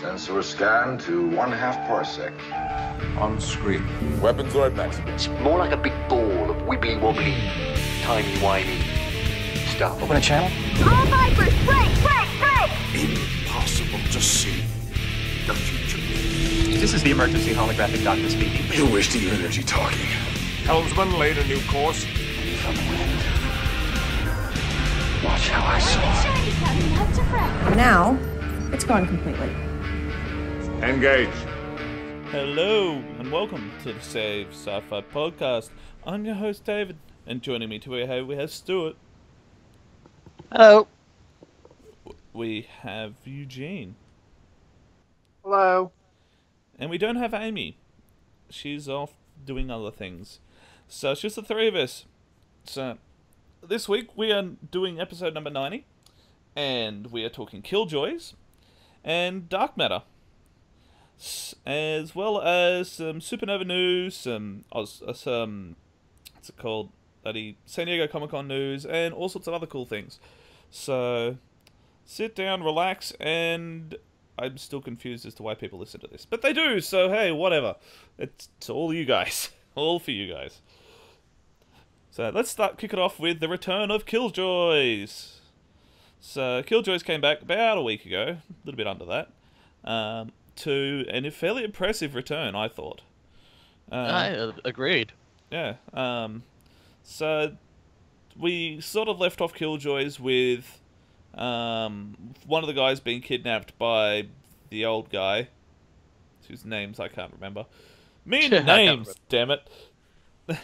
Sensor scan to one half parsec. On screen. Weaponzoid maximum. It's more like a big ball of wibbly wobbly, timey wimey stuff. Open a channel. All Vipers, break, break, break! Impossible to see the future. This is the emergency holographic doctor speaking. You're wasting your energy talking. Helmsman laid a new course. From the wind. Watch how I saw. Shiny coming up to front. Now, it's gone completely. Engage. Hello and welcome to the Save Sci-Fi Podcast. I'm your host David, and joining me today we have Stuart. Hello. We have Eugene, Hello. and we don't have Amy. She's off doing other things, so it's just the three of us. So this week we are doing episode number ninety, and we are talking Killjoys and Dark Matter. As well as some supernova news, some Oz, uh, some what's it called, bloody San Diego Comic Con news, and all sorts of other cool things. So sit down, relax, and I'm still confused as to why people listen to this, but they do. So hey, whatever. It's, it's all you guys, all for you guys. So let's start kick it off with the return of Killjoys. So Killjoys came back about a week ago, a little bit under that. Um, to a fairly impressive return, I thought. Uh, I uh, agreed. yeah. Um, so we sort of left off Killjoys with um, one of the guys being kidnapped by the old guy, whose names I can't remember. Me and names, damn it.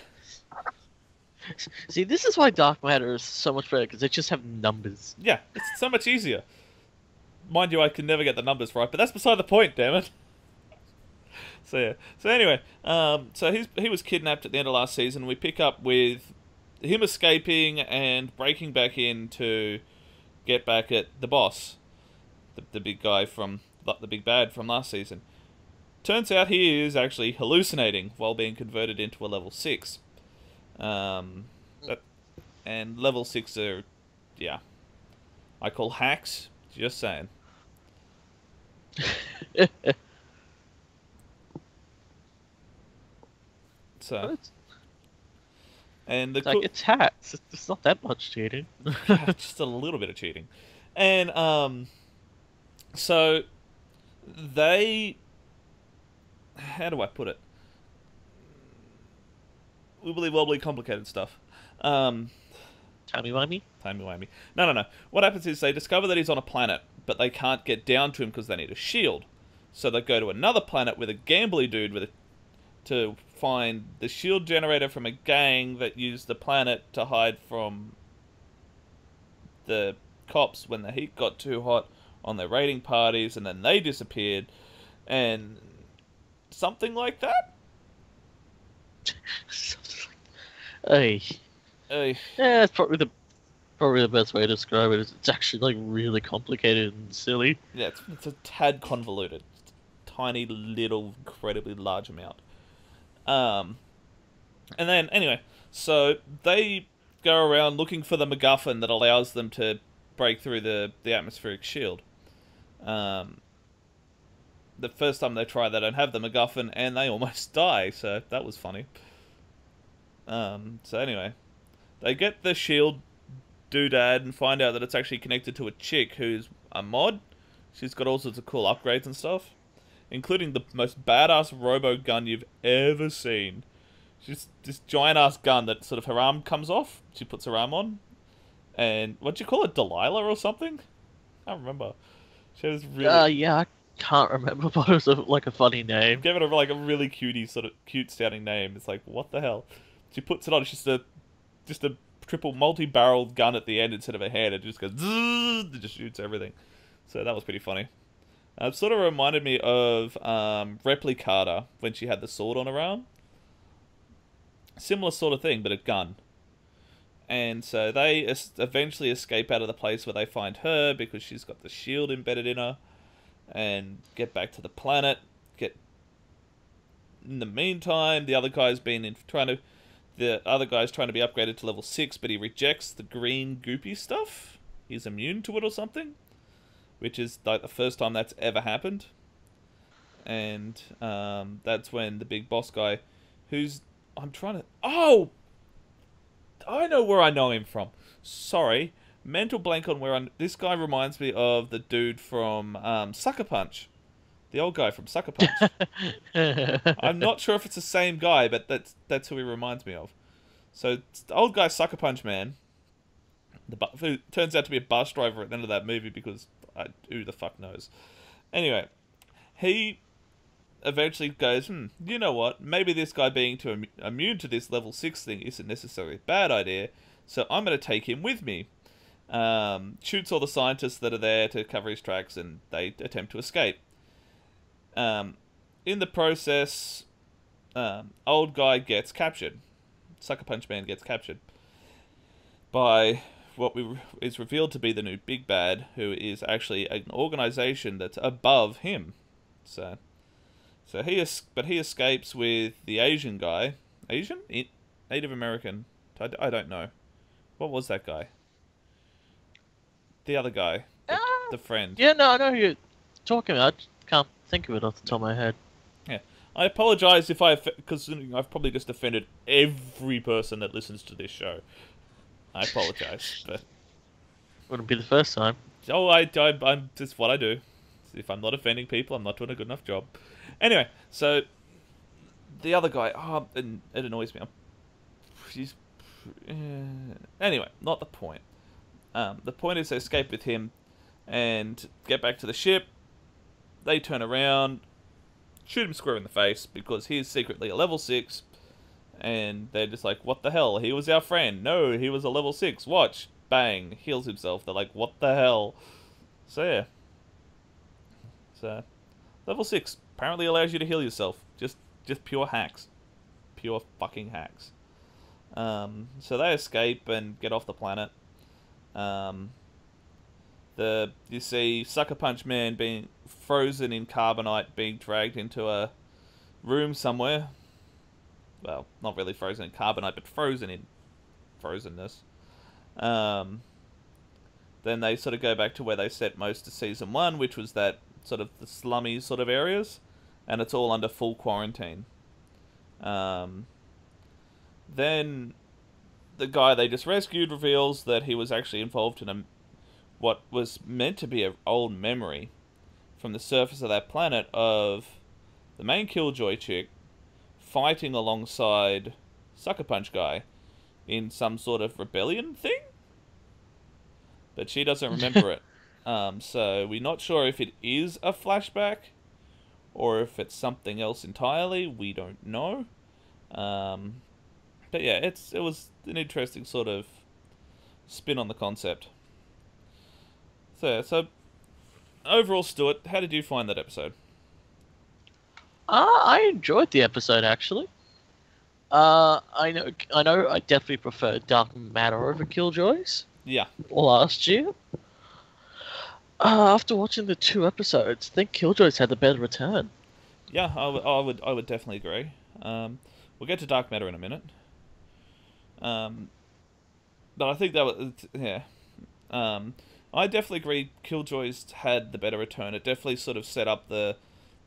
See, this is why Dark Matter is so much better because they just have numbers. Yeah, it's so much easier. Mind you, I can never get the numbers right, but that's beside the point, damn it. So yeah. So anyway, um, so he's he was kidnapped at the end of last season. We pick up with him escaping and breaking back in to get back at the boss, the, the big guy from the big bad from last season. Turns out he is actually hallucinating while being converted into a level six. Um, and level six are, yeah, I call hacks. Just saying. So and the it's like cool- it's hacks. It's, it's not that much cheating. just a little bit of cheating. And um so they how do I put it? Wibbly wobbly complicated stuff. Um Timey wimey. timey wimey. No no no. What happens is they discover that he's on a planet, but they can't get down to him because they need a shield. So they go to another planet with a gambly dude with a to find the shield generator from a gang that used the planet to hide from the cops when the heat got too hot on their raiding parties and then they disappeared and something like that? Hey, uh, yeah, that's probably the probably the best way to describe it. Is it's actually like really complicated and silly. yeah it's, it's a tad convoluted tiny little incredibly large amount um and then anyway so they go around looking for the MacGuffin that allows them to break through the the atmospheric shield um the first time they try they don't have the MacGuffin and they almost die so that was funny um so anyway they get the shield doodad and find out that it's actually connected to a chick who's a mod she's got all sorts of cool upgrades and stuff including the most badass robo gun you've ever seen. She's this giant ass gun that sort of her arm comes off. She puts her arm on, and what'd you call it, Delilah or something? I don't remember. She was really Uh, yeah, I can't remember, but it was a, like a funny name. gave it a like a really cutie sort of cute sounding name. It's like what the hell? She puts it on. It's just a just a triple multi-barreled gun at the end instead of a head. It just goes it just shoots everything. So that was pretty funny. Uh, it sort of reminded me of um, Replicata when she had the sword on her arm. Similar sort of thing, but a gun. And so they es- eventually escape out of the place where they find her because she's got the shield embedded in her, and get back to the planet. Get in the meantime, the other guy's been in trying to. The other guy's trying to be upgraded to level six, but he rejects the green goopy stuff. He's immune to it or something, which is like the first time that's ever happened. and um, that's when the big boss guy, who's I'm trying to oh, I know where I know him from. Sorry, mental blank on where I. This guy reminds me of the dude from um, Sucker Punch, the old guy from Sucker Punch. I'm not sure if it's the same guy, but that's that's who he reminds me of. So the old guy Sucker Punch man. The bu- who turns out to be a bus driver at the end of that movie because I, who the fuck knows. Anyway, he eventually goes, hmm, you know what? Maybe this guy being too Im- immune to this level six thing isn't necessarily a bad idea. So I'm going to take him with me. Um, shoots all the scientists that are there to cover his tracks, and they attempt to escape. Um, in the process, um, old guy gets captured. Sucker Punch Man gets captured by what we, is revealed to be the new big bad, who is actually an organization that's above him. So, so he is, but he escapes with the Asian guy, Asian, I- Native American. I, I don't know. What was that guy? The other guy, the, the friend. Yeah, no, I know who you're talking about. I can't think of it off the top of my head. Yeah. I apologize if I, because I've probably just offended every person that listens to this show. I apologize, but Wouldn't be the first time. oh, I, I, I'm just what I do. If I'm not offending people, I'm not doing a good enough job. Anyway, so the other guy, oh, it, it annoys me. I'm, he's, uh, anyway, not the point. Um, the point is to escape with him and get back to the ship. They turn around, shoot him square in the face because he's secretly a level 6. And they're just like, what the hell? He was our friend. No, he was a level 6. Watch. Bang. Heals himself. They're like, what the hell? So, yeah. So, level 6 apparently allows you to heal yourself. Just just pure hacks. Pure fucking hacks. Um, so they escape and get off the planet. Um, the you see Sucker Punch Man being frozen in carbonite, being dragged into a room somewhere. Well, not really frozen in carbonite, but frozen in frozenness. Um, then they sort of go back to where they set most of season one, which was that sort of the slummy sort of areas, and it's all under full quarantine. Um, then the guy they just rescued reveals that he was actually involved in a what was meant to be an old memory from the surface of that planet of the main Killjoy chick fighting alongside Sucker Punch guy in some sort of rebellion thing. But she doesn't remember it. Um, so we're not sure if it is a flashback or if it's something else entirely. We don't know. Um, but yeah, it's it was an interesting sort of spin on the concept. So, so overall, Stuart, how did you find that episode? Uh, I enjoyed the episode actually. Uh, I know, I know, I definitely prefer Dark Matter over Killjoys Yeah, last year. Uh, after watching the two episodes, I think Killjoys had the better return. yeah, I would, I would, I would definitely agree. Um, we'll get to Dark Matter in a minute. Um, but I think that was yeah. Um, I definitely agree. Killjoys had the better return. It definitely sort of set up the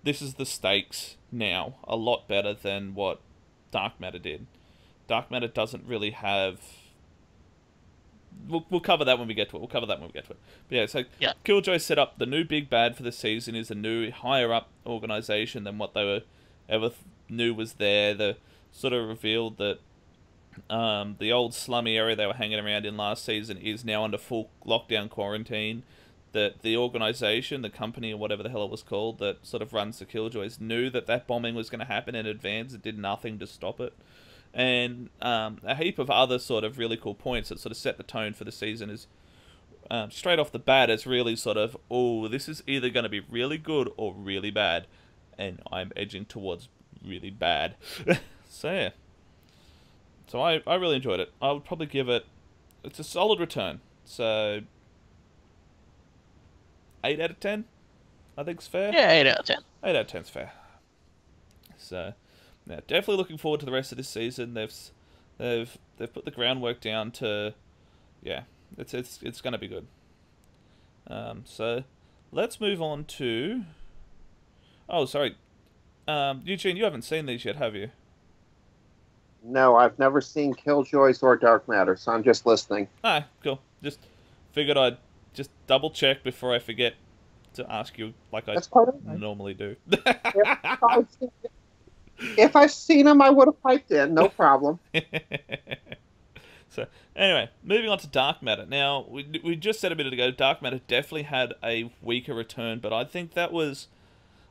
this is the stakes now a lot better than what Dark Matter did. Dark Matter doesn't really have. We'll, we'll cover that when we get to it. We'll cover that when we get to it. But yeah, so Yeah. Killjoy set up the new big bad for the season is a new higher up organization than what they were ever th- knew was there. The sort of revealed that um, the old slummy area they were hanging around in last season is now under full lockdown quarantine. That the organization, the company, or whatever the hell it was called, that sort of runs the Killjoys, knew that that bombing was going to happen in advance. It did nothing to stop it, and um, a heap of other sort of really cool points that sort of set the tone for the season is um, straight off the bat. It's really sort of oh, this is either going to be really good or really bad, and I'm edging towards really bad. so yeah. So I, I really enjoyed it. I would probably give it it's a solid return. So eight out of ten, I think's fair. Yeah, eight out of ten. Eight out of ten's fair. So yeah, definitely looking forward to the rest of this season. They've they've they've put the groundwork down to yeah, it's it's it's gonna be good. Um, so let's move on to oh sorry, Um, Eugene, you haven't seen these yet, have you? No, I've never seen Killjoys or Dark Matter, so I'm just listening. Ah, cool. Just figured I'd just double check before I forget to ask you, like I That's right. normally do. if, I've seen, if I've seen them, I would have piped in, no problem. so anyway, moving on to Dark Matter. Now we we just said a minute ago, Dark Matter definitely had a weaker return, but I think that was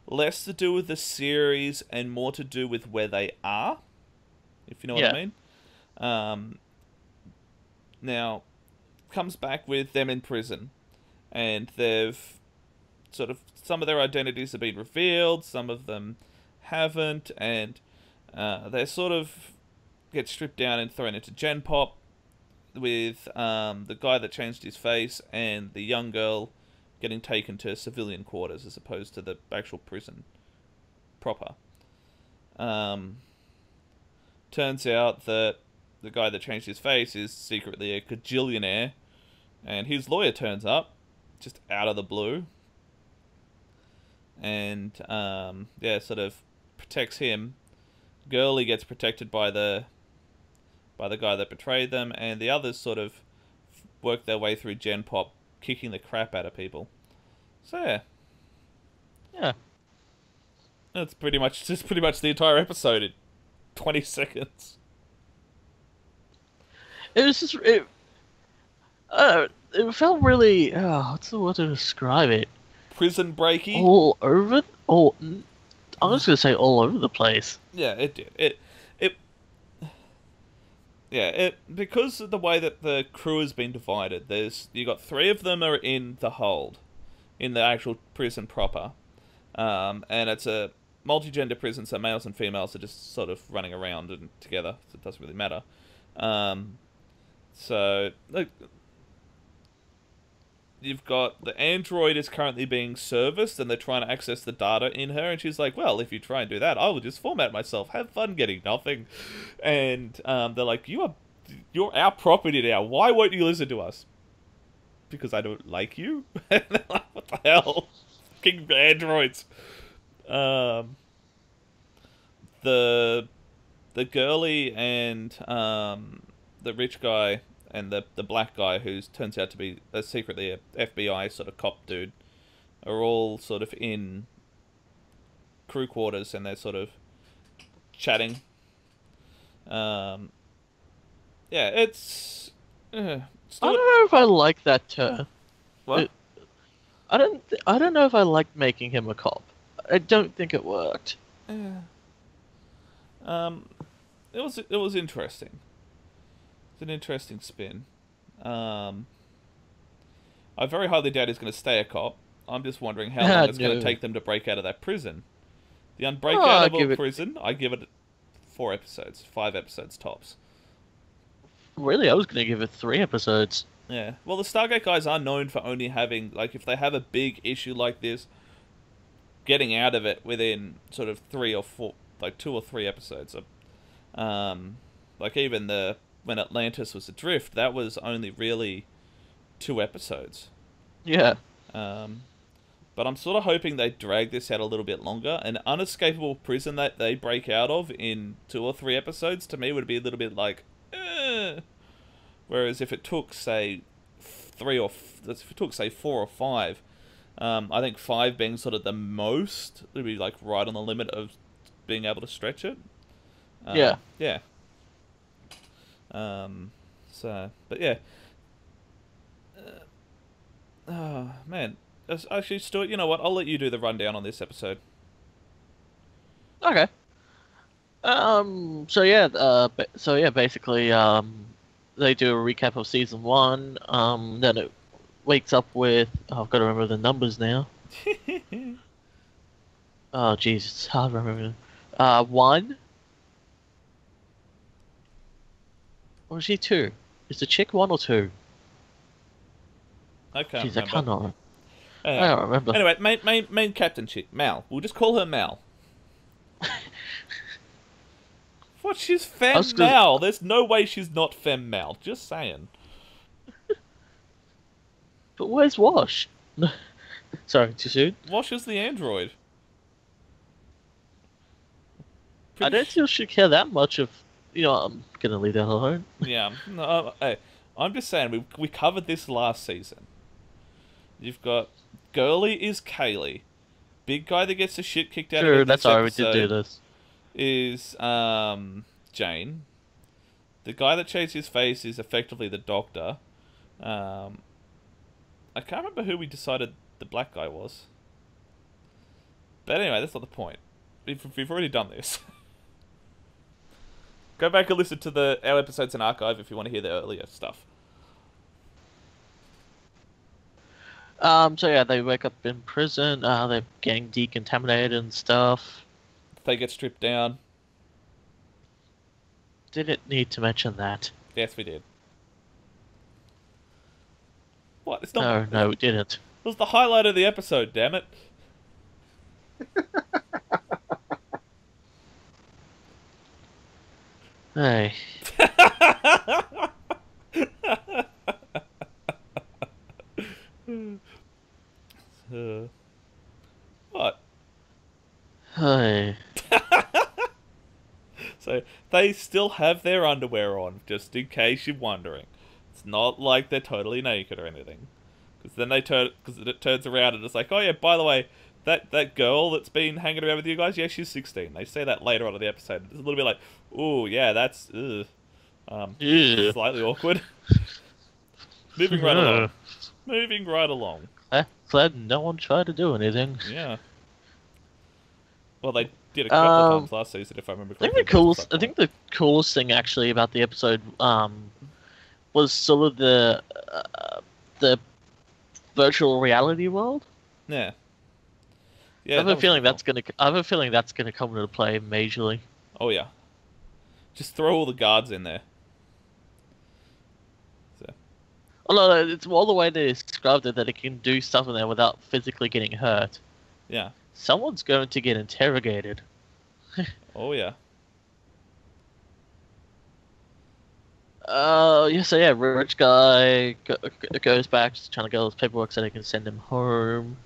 less to do with the series and more to do with where they are. If you know what I mean. Um. Now, comes back with them in prison, and they've sort of some of their identities have been revealed, some of them haven't, and uh, they sort of get stripped down and thrown into Gen Pop with um, the guy that changed his face and the young girl getting taken to civilian quarters as opposed to the actual prison proper. Um, turns out that the guy that changed his face is secretly a cajillionaire, and his lawyer turns up just out of the blue, and um, yeah, sort of protects him. Girlie gets protected by the by the guy that betrayed them, and the others sort of work their way through Gen Pop, kicking the crap out of people. So yeah, yeah, that's pretty much just pretty much the entire episode. It 20 seconds. It was just. It, uh, it felt really. Uh, what's the word to describe it? Prison breaky? All over. All, I was going to say all over the place. Yeah, it did. It. it yeah, it, because of the way that the crew has been divided, there's you got three of them are in the hold, in the actual prison proper, um, and it's a multi-gender prison, so males and females are just sort of running around and together, so it doesn't really matter. Um, so you've got the android is currently being serviced and they're trying to access the data in her and she's like well if you try and do that i will just format myself. Have fun getting nothing. And um, they're like you are you're our property now. Why won't you listen to us? Because i don't like you. And they're like what the hell? Fucking androids um the the girly and um the rich guy and the the black guy who turns out to be uh, secretly a FBI sort of cop dude are all sort of in crew quarters and they're sort of chatting. Um, yeah, it's. Uh, I don't know if I like that turn. What? It- I don't. Th- I don't know if I like making him a cop. I don't think it worked. Yeah. Um, it was it was interesting. It's an interesting spin. Um, I very highly doubt he's going to stay a cop. I'm just wondering how long it's going to take them to break out of that prison. The Oh, unbreakoutable it- prison, I give it four episodes, five episodes tops. Really, I was gonna give it three episodes. Yeah. Well, the Stargate guys are known for only having like if they have a big issue like this, getting out of it within sort of three or four, like two or three episodes. Of, um, like even the when Atlantis was adrift, that was only really two episodes. Yeah. Um, but I'm sort of hoping they drag this out a little bit longer. An unescapable prison that they break out of in two or three episodes to me would be a little bit like, eh. Whereas if it took say three or f- if it took say four or five, um, I think five being sort of the most it would be like right on the limit of being able to stretch it. Um, Yeah. Yeah. Um. So, but yeah. Uh, oh man, actually, Stuart, you know what? I'll let you do the rundown on this episode. Okay. Um. So yeah. Uh. So yeah. Basically, um, they do a recap of season one. Um. Then it wakes up with. Oh, I've got to remember the numbers now. Oh, jeez, it's hard to remember. Uh, one. Or is she two? Is the chick one or two? I can't Jeez, I remember. can't remember. Anyway, I don't remember. Anyway, main main main captain chick Mal. We'll just call her Mal. what? She's femme Mal. There's no way she's not femme Mal. Just saying. But where's Wash? Sorry, too soon. Wash is the android. I don't feel she care that much of. You know, I'm gonna leave that alone. Yeah, no, hey, I'm just saying we we covered this last season. You've got girly is Kaylee, big guy that gets the shit kicked out of him. that's why we did do this. Is um Jane. The guy that shades his face is effectively the doctor. Um, I can't remember who we decided the black guy was. But anyway, that's not the point. We've, we've already done this. Go back and listen to the our episodes in archive if you want to hear the earlier stuff. Um, so yeah, they wake up in prison. Uh, they're getting decontaminated and stuff. They get stripped down. Didn't need to mention that. Yes, we did. What? It's not. No, no, we didn't. It was the highlight of the episode. Damn it! Hey, Uh, what? hey. So they still have their underwear on, just in case you're wondering. It's not like they're totally naked or anything. Because then they turn, because it turns around and it's like, oh yeah, by the way, that that girl that's been hanging around with you guys, yeah, she's 16. They say that later on in the episode. It's a little bit like, oh yeah, that's ugh. Um, Ew. slightly awkward. Moving right along. Moving right along. Eh, glad no one tried to do anything. Yeah. Well, they did a couple of Um, times last season, if I remember I think correctly. the coolest, I think the coolest thing actually about the episode um, was sort of the uh, the virtual reality world. Yeah. Yeah, I have a feeling cool. that's gonna. I have a feeling that's gonna come into play majorly. Oh yeah. Just throw all the guards in there. So Oh no, no, it's all the way they described it that it can do stuff in there without physically getting hurt. yeah. Someone's going to get interrogated. Oh yeah. Uh, yeah, so yeah, rich guy go, go- goes back trying to get all his paperwork so they can send him home.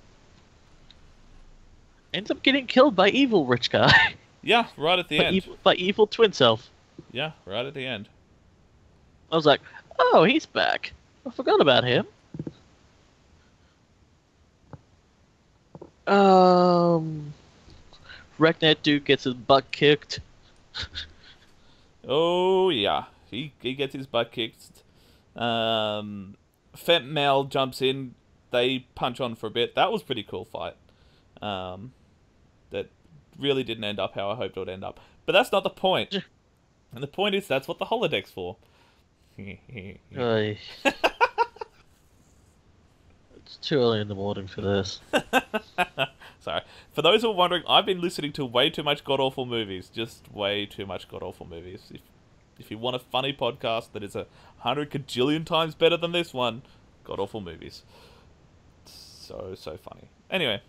Ends up getting killed by evil rich guy. Yeah, right at the by, end. evil, by evil twin self. Yeah, right at the end. I was like, oh, he's back. I forgot about him. Um, Reknet dude gets his butt kicked. Oh yeah. He he gets his butt kicked. Um Fent Mal jumps in, they punch on for a bit. That was a pretty cool fight. Um that really didn't end up how I hoped it would end up. But that's not the point. And the point is that's what the holodeck's for. It's too early in the morning for this. Sorry. For those who are wondering, I've been listening to way too much god awful movies. Just way too much god awful movies. If if you want a funny podcast that is a hundred cajillion times better than this one, god awful movies. So so funny. Anyway,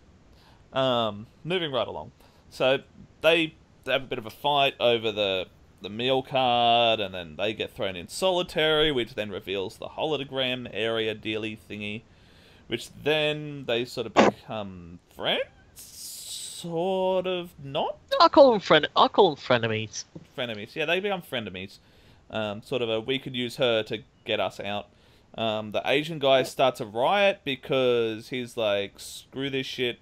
um, moving right along. So they have a bit of a fight over the the meal card, and then they get thrown in solitary, which then reveals the hologram area dealy thingy which then they sort of become friends, sort of not I'll call them friend. I'll call them frenemies. frenemies. Yeah, they become frenemies. Um, sort of a we could use her to get us out. Um, the Asian guy starts a riot because he's like, screw this shit.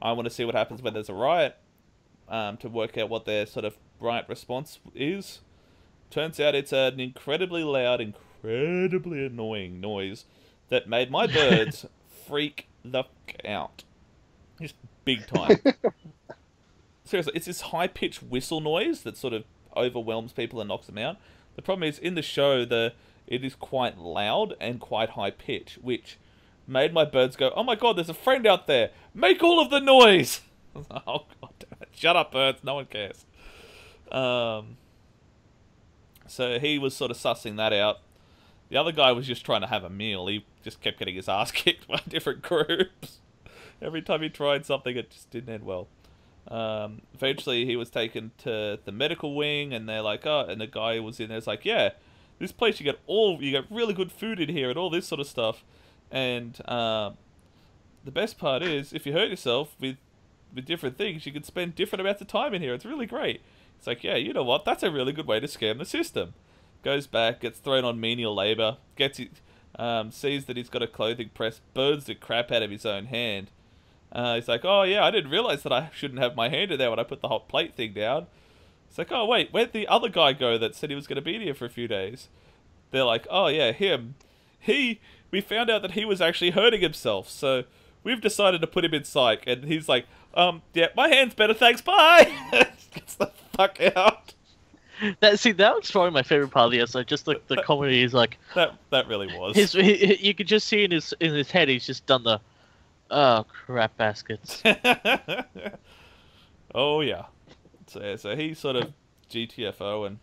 I want to see what happens when there's a riot. Um, to work out what their sort of right response is. Turns out it's an incredibly loud, incredibly annoying noise that made my birds freak the out. Just big time. Seriously, it's this high pitched whistle noise that sort of overwhelms people and knocks them out. The problem is in the show the it is quite loud and quite high pitch, which made my birds go, "Oh my god, there's a friend out there! Make all of the noise!" Like, oh god, damn it. shut up, birds! No one cares. Um, so he was sort of sussing that out. The other guy was just trying to have a meal. He just kept getting his ass kicked by different groups. Every time he tried something, it just didn't end well. Um, eventually, he was taken to the medical wing, and they're like, "Oh," and the guy was in there. It's like, "Yeah, this place you get all you get really good food in here, and all this sort of stuff." And uh, the best part is, if you hurt yourself with with different things, you can spend different amounts of time in here. It's really great. It's like, yeah, you know what? That's a really good way to scam the system. Goes back, gets thrown on menial labor, gets it, um, sees that he's got a clothing press, burns the crap out of his own hand. Uh, he's like, oh yeah, I didn't realize that I shouldn't have my hand in there when I put the hot plate thing down. It's like, oh wait, where'd the other guy go that said he was going to be here for a few days? They're like, oh yeah, him. He, we found out that he was actually hurting himself, so we've decided to put him in psych. And he's like, um, yeah, my hand's better, thanks, bye! Gets the fuck out. That see, that was probably my favorite part of the episode. Just the, the comedy is like That that really was. his. He, you could just see in his in his head, he's just done the, oh crap baskets. oh yeah. So so he sort of GTFO and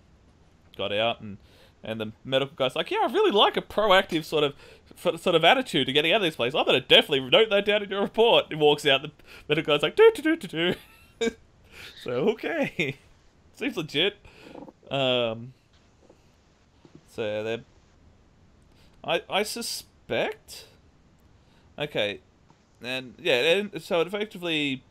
got out and and the medical guy's like, yeah, I really like a proactive sort of sort of attitude to getting out of this place. I'm gonna definitely note that down in your report. He walks out. The medical guy's like, do do do do do. so okay, seems legit. Um. So they're. I I suspect. Okay, and yeah, and so it effectively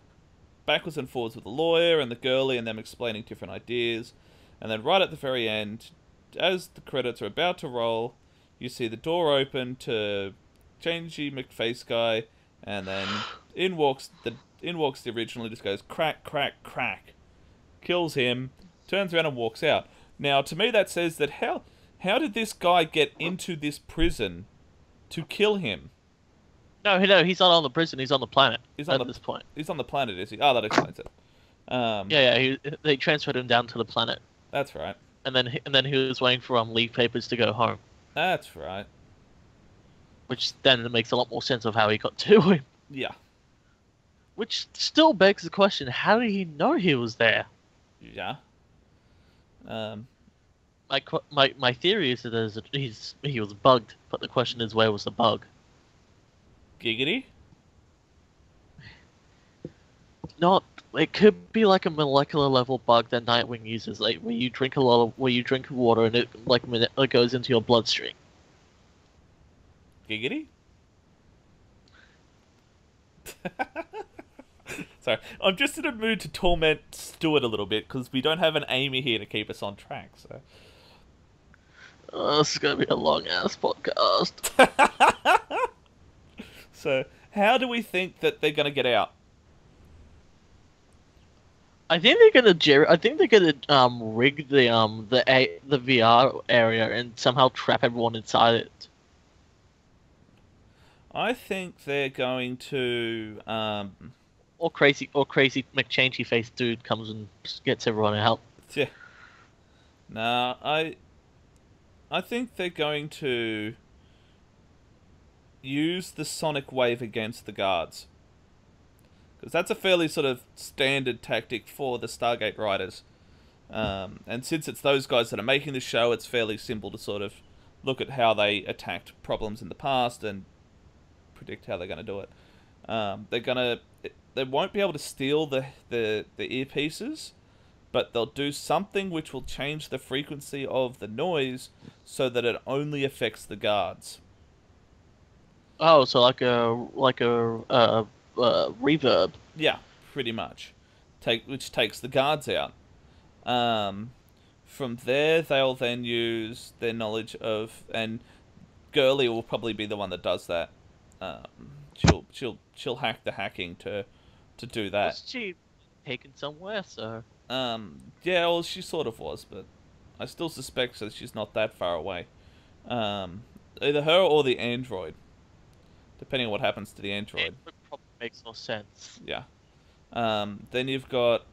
backwards and forwards with the lawyer and the girlie and them explaining different ideas. And then right at the very end, as the credits are about to roll, you see the door open to Changey McFace guy, and then in walks the in walks the original. Just goes crack, crack, crack, kills him, turns around and walks out. Now, to me, that says that how how did this guy get into this prison to kill him? No, no, he's not on the prison. He's on the planet. He's at on the this point. He's on the planet, is he? Oh, that explains it. Um, Yeah, yeah. He, they transferred him down to the planet, that's right. and then he- and then he was waiting for um leave papers to go home, That's right. which then makes a lot more sense of how he got to him. Yeah, Which still begs the question: How did he know he was there? yeah. Um, My my my theory is that he's he was bugged, but the question is where was the bug? Giggity. Not. It could be like a molecular level bug that Nightwing uses, like where you drink a lot of where you drink water and it like it goes into your bloodstream. Giggity? Sorry, I'm just in a mood to torment Stuart a little bit because we don't have an Amy here to keep us on track. So, Oh, this is gonna be a long ass podcast. so how do we think that they're gonna get out? I think they're gonna I think they're gonna um rig the um the a- the VR area and somehow trap everyone inside it. I think they're going to. Um, Or crazy or crazy McChangey face dude comes and gets everyone out. yeah. Nah, I. I think they're going to use the sonic wave against the guards. Because that's a fairly sort of standard tactic for the Stargate writers. Um, and since it's those guys that are making the show, it's fairly simple to sort of look at how they attacked problems in the past and predict how they're going to do it. Um, they're going to. They won't be able to steal the, the, the earpieces, but they'll do something which will change the frequency of the noise so that it only affects the guards. Oh, so like a like a uh, uh, reverb. Yeah, pretty much. Take which takes the guards out. Um, from there, they'll then use their knowledge of and Gurley will probably be the one that does that. Um, she'll she'll she'll hack the hacking to to do that. Was she taken somewhere? So Um, yeah, well, she sort of was, but I still suspect that she's not that far away. Um, either her or the android, depending on what happens to the android. it probably makes no sense. Yeah. Um, then you've got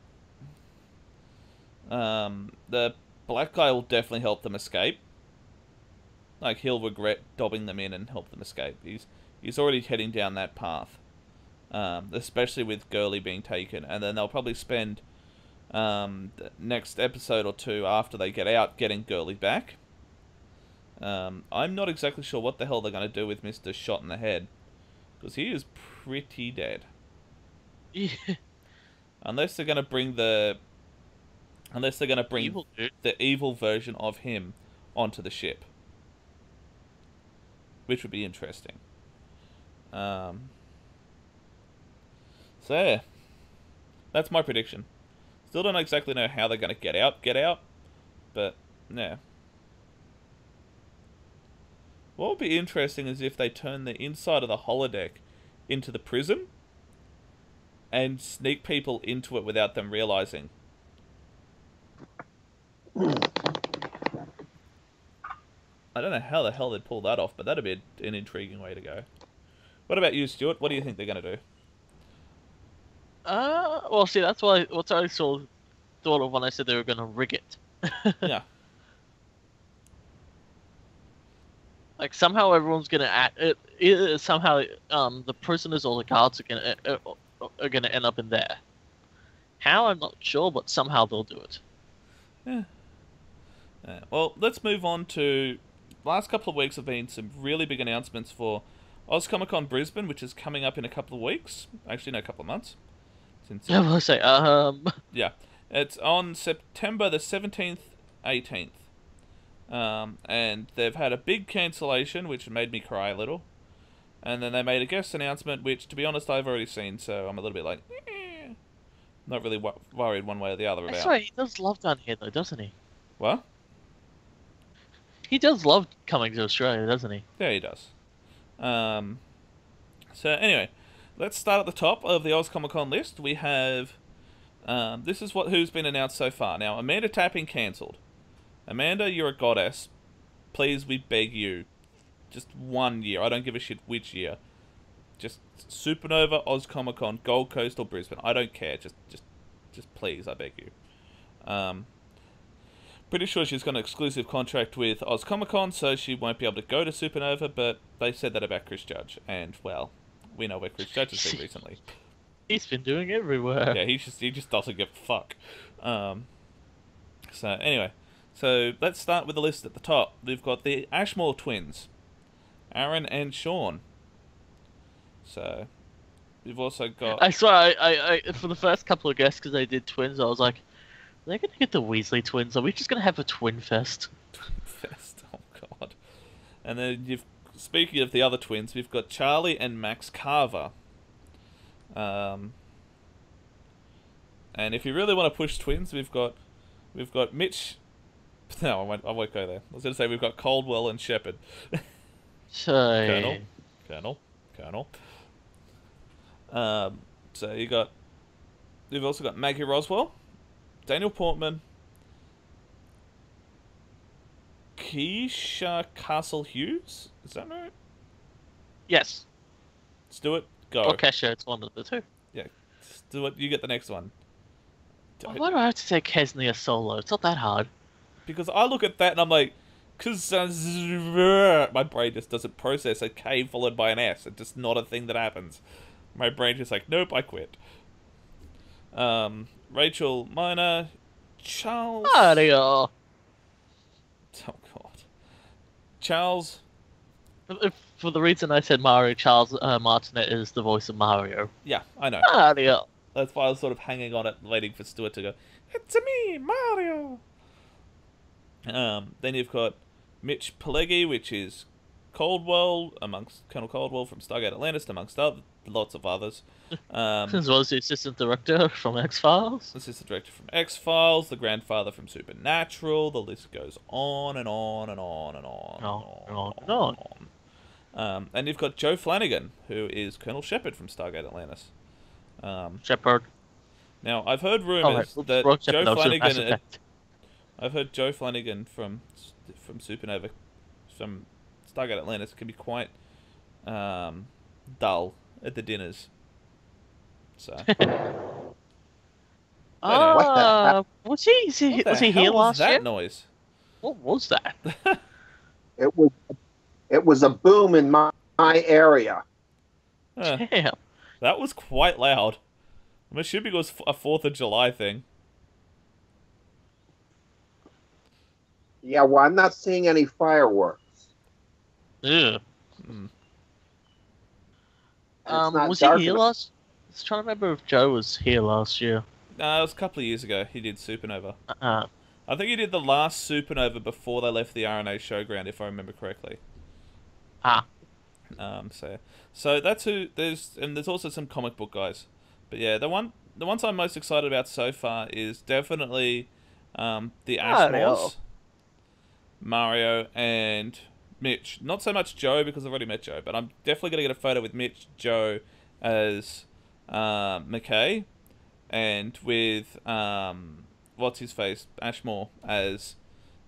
um, the black guy will definitely help them escape. Like he'll regret dobbing them in and help them escape. He's he's already heading down that path. Um, especially with Gurley being taken, and then they'll probably spend um, the next episode or two after they get out getting Gurley back. Um, I'm not exactly sure what the hell they're going to do with Mister Shot in the head, because he is pretty dead. Yeah, Unless they're gonna bring the, unless they're gonna bring evil the evil version of him onto the ship, which would be interesting. Um. So yeah, that's my prediction. Still don't exactly know how they're going to get out, get out, but yeah. What would be interesting is if they turn the inside of the holodeck into the prison and sneak people into it without them realizing. I don't know how the hell they'd pull that off, but that'd be an intriguing way to go. What about you, Stuart? What do you think they're going to do? Uh, well, see, that's why what I sort of thought of when I said they were going to rig it. yeah. Like somehow everyone's gonna act. It, it, somehow, um, the prisoners or the guards are gonna uh, are gonna end up in there. How I'm not sure, but somehow they'll do it. Yeah. Well, let's move on to. Last couple of weeks have been some really big announcements for Oz Comic Con Brisbane, which is coming up in a couple of weeks. Actually, no, a couple of months. Since yeah, I say, um. Yeah, it's on September the seventeenth, eighteenth. Um, and they've had a big cancellation, which made me cry a little. And then they made a guest announcement, which, to be honest, I've already seen, so I'm a little bit like, eh. not really wo- worried one way or the other about. That's right. He does love down here, though, doesn't he? What? He does love coming to Australia, doesn't he? Yeah, he does. Um, so anyway, let's start at the top of the Oz Comic Con list. We have. Um, this is what who's been announced so far. Now, Amanda Tapping cancelled. Amanda, you're a goddess. Please, we beg you. Just one year. I don't give a shit which year. Just Supernova, Oz Comic Con, Gold Coast, or Brisbane. I don't care. Just, just, just please, I beg you. Um, pretty sure she's got an exclusive contract with Oz Comic Con, so she won't be able to go to Supernova. But they said that about Chris Judge, and well, we know where Chris Judge has been recently. He's been doing everywhere. Yeah, he just he just doesn't give a fuck. Um, so anyway, so let's start with the list at the top. We've got the Ashmore twins, Aaron and Shawn. So we've also got. I swear, I, I, I for the first couple of guests because they did twins, I was like, they're gonna get the Weasley twins. Are we just gonna have a twin fest? Twin fest. Oh god. And then you've speaking of the other twins, we've got Charlie and Max Carver. Um. And if you really want to push twins, we've got we've got Mitch No, I won't, I won't go there. I was going to say we've got Caldwell and Sheppard. Sorry. Colonel. Colonel. Colonel. Um, so you got... You've also got Maggie Roswell, Daniel Portman, Keisha Castle Hughes. Is that right? Yes. Stuart, go. Or Kesha, it's one of the two. Yeah. Stuart, you get the next one. Why do I have to say Kesnia solo? It's not that hard because I look at that and I'm like, because my brain just doesn't process a K followed by an S. It's just not a thing that happens. My brain just like, nope, I quit. Um, Rachel Miner, Charles. Mario. Oh God, Charles. For the reason I said Mario, Charles uh, Martinet is the voice of Mario. Yeah, I know. Mario. That's why I was sort of hanging on it, waiting for Stuart to go. It's me, Mario. Um, then you've got Mitch Pileggi, which is Caldwell, amongst Colonel Caldwell from Stargate Atlantis, amongst other, lots of others. Um, as well as the assistant director from X Files. Assistant director from X Files, the grandfather from Supernatural. The list goes on and on and on and on, and on and on. on. Um, and you've got Joe Flanigan, who is Colonel Sheppard from Stargate Atlantis. Um, Sheppard. Now, I've heard rumors oh, right. that Joe Flanigan. I've heard Joe Flanigan from from Supernova, from Stargate Atlantis, can be quite um, dull at the dinners. So. uh, was he? Was he, was he here last that year? noise? What was that? it was. It was a boom in my, my area. Uh, Damn. That was quite loud. I'm assuming it was a Fourth of July thing. Yeah, well, I'm not seeing any fireworks. Yeah. Mm. Um, was he here last? I was trying to remember if Joe was here last year. No, uh, it was a couple of years ago. He did Supernova. Uh, I think he did the last Supernova before they left the RNA showground, if I remember correctly. Ah. Um. So, so that's who. There's and there's also some comic book guys, but yeah, the one the ones I'm most excited about so far is definitely um, the Mario. Ashmores, Mario, and Mitch. Not so much Joe because I've already met Joe, but I'm definitely gonna get a photo with Mitch, Joe as uh, McKay, and with um, what's his face Ashmore as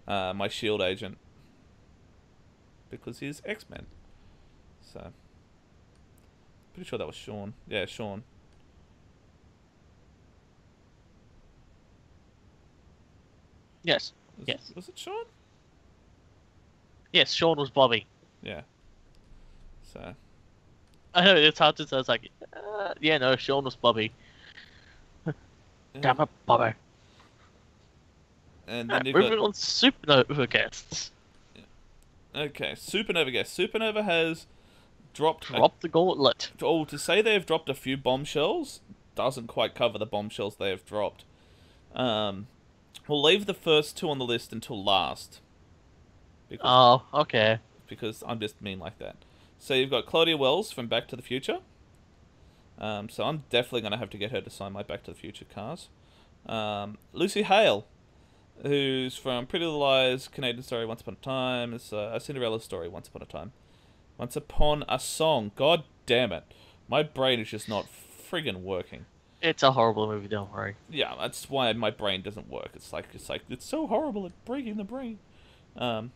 uh, my Shield agent because he's X Men. So pretty sure that was Shawn. Yeah, Shawn. Yes. Was Yes. It, was it Shawn? Yes, Shawn was Bobby. Yeah. So I know it's hard to say. It's like, uh, yeah, no, Shawn was Bobby. Damn it, Bobby. and then you've Moving got on to Supernova guests. okay, Supernova guest. Supernova has dropped a- the gauntlet. oh to say they have dropped a few bombshells doesn't quite cover the bombshells they have dropped. Um, we'll leave the first two on the list until last. Because Oh, okay. because I'm just mean like that. So you've got Claudia Wells from Back to the Future. Um, so I'm definitely going to have to get her to sign my Back to the Future cars. Um, Lucy Hale, who's from Pretty Little Liars, Canadian Story, Once Upon a Time, it's uh, a Cinderella Story, Once Upon a Time. Once Upon a Song. God damn it. My brain is just not friggin' working. It's a horrible movie, don't worry. Yeah, that's why my brain doesn't work. It's like it's like it's so horrible at breaking the brain. Um,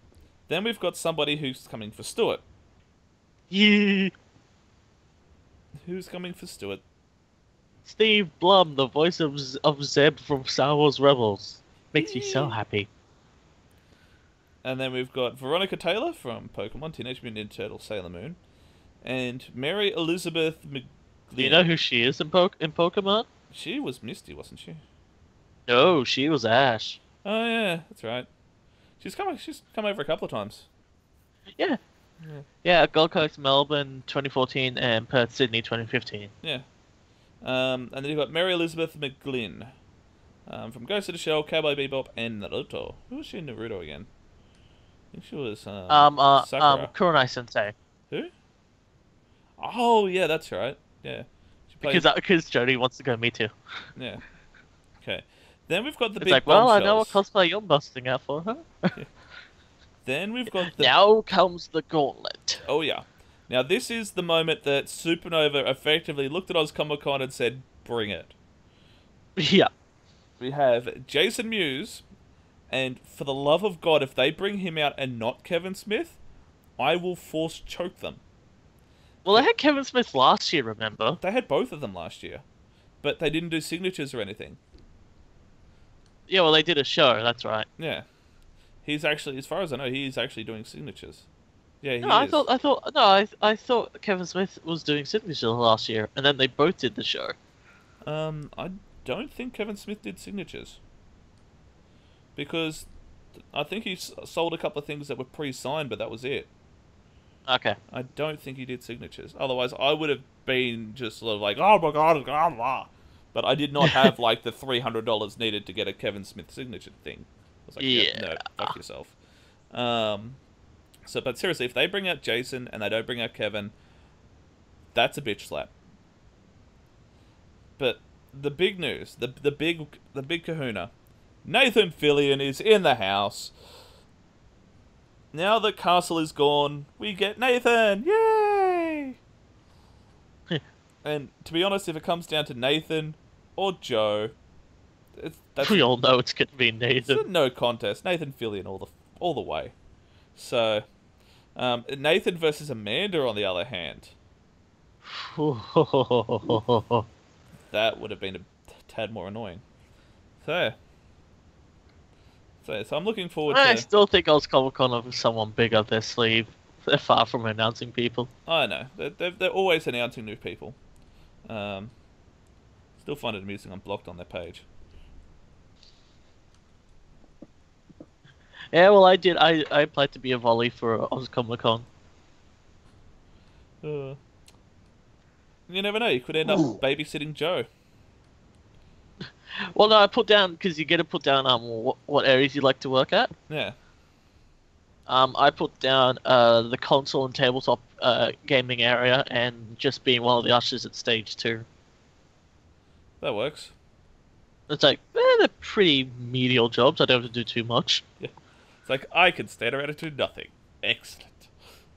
then we've got somebody who's coming for Stuart. Yeah. Who's coming for Stuart? Steve Blum, the voice of, Z- of Zeb from Star Wars Rebels. Makes me so happy. And then we've got Veronica Taylor from Pokemon Teenage Mutant Ninja Turtles Sailor Moon, and Mary Elizabeth McGlynn. Do you know who she is in, po- in Pokemon? She was Misty, wasn't she? No, she was Ash. Oh yeah, that's right. She's come. She's come over a couple of times. Yeah. Yeah, Gold Coast, Melbourne 2014, and Perth, Sydney 2015. Yeah. Um, and then you've got Mary Elizabeth McGlynn um, from Ghost of the Shell, Cowboy Bebop, and Naruto. Who was she in Naruto again? I think she was um, Um, uh, um, Sakura. Kurenai Sensei. Who? Oh yeah, that's right. Yeah. She played- Because because Jody wants to go me too. Yeah. Okay. Then we've got the It's big like, well, I know what cosplay you're busting out for, huh? Then we've got the Now comes the gauntlet. Oh yeah. Now this is the moment that Supernova effectively looked at Oz Comic Con and said, "Bring it." Yeah. We have Jason Mewes, and for the love of God, if they bring him out and not Kevin Smith, I will force choke them. Well, they had Kevin Smith last year, remember? They had both of them last year, but they didn't do signatures or anything. Yeah, well, they did a show, that's right. Yeah, he's actually, as far as I know, he's actually doing signatures. Yeah, he No, I is. thought, I thought, no, I, I thought Kevin Smith was doing signatures last year, and then they both did the show. Um, I don't think Kevin Smith did signatures. Because I think he sold a couple of things that were pre-signed, but that was it. Okay. I don't think he did signatures. Otherwise, I would have been just sort of like, oh my god, blah, blah. But I did not have like the three hundred dollars needed to get a Kevin Smith signature thing. I was like, yeah, no, fuck yourself. Um, so, but seriously, if they bring out Jason and they don't bring out Kevin, that's a bitch slap. But the big news, the the big the big Kahuna, Nathan Fillion is in the house. Now that Castle is gone, we get Nathan. Yay! and to be honest, if it comes down to Nathan or Joe, it's, that's we all know it's going to be Nathan. no contest. Nathan Fillion all the all the way. So, um, Nathan versus Amanda, on the other hand, that would have been a tad more annoying. So, so, so I'm looking forward I to. still think Oz Comic Con have someone big up their sleeve. They're far from announcing people. I know they're, they're, they're always announcing new people. Um, still find it amusing. I'm blocked on their page. Yeah, well, I did. I, I applied to be a volley for Oz Comic Con. Uh, you never know. You could end up babysitting Joe. Well, no, I put down because you get to put down um what, what areas you like to work at. Yeah. Um, I put down uh the console and tabletop uh gaming area and just being one of the ushers at stage two. That works. It's like eh, they're pretty medial jobs. I don't have to do too much. Yeah. It's like I can stand around and do nothing. Excellent.